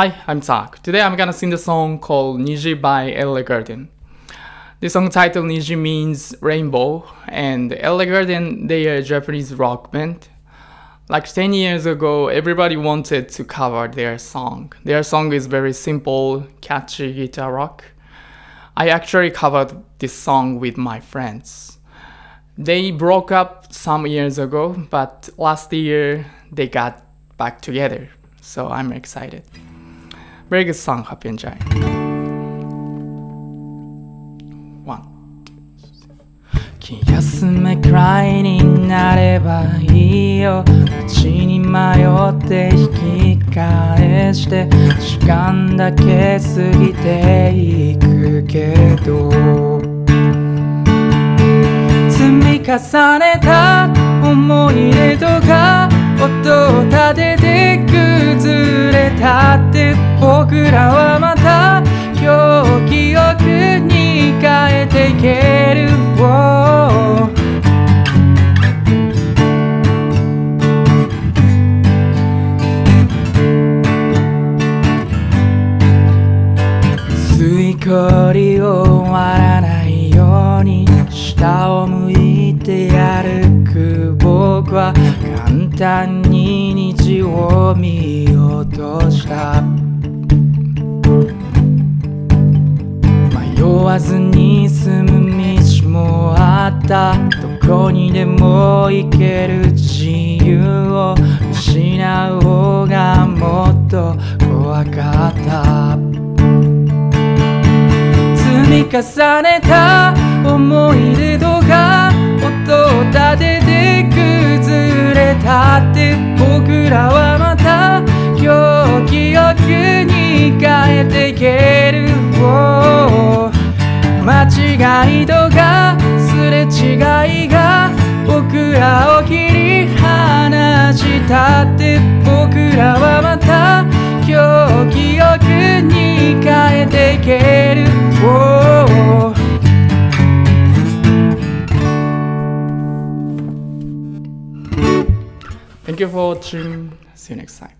Hi, I'm Zach. Today I'm gonna sing the song called Niji by LA Garden. The song title Niji means rainbow, and LA Garden, they are a Japanese rock band. Like 10 years ago, everybody wanted to cover their song. Their song is very simple, catchy guitar rock. I actually covered this song with my friends. They broke up some years ago, but last year they got back together, so I'm excited. Very good song. Hope you enjoy. One. 気休めくらいになればいいよ道に迷って引き返して時間だけ過ぎていくけど積み重ねた思い出とかける、oh 薄い氷を割らないように下を向いて歩く僕は簡単に虹を見落とした。ずに済む道もあった。どこにでも行ける自由を失う方がもっと怖かった。積み重ねた思い出とか違いとかすれ違いが僕らを切り離したって僕らはまた今日記憶に変えていける、oh Thank you for watching. See you next time.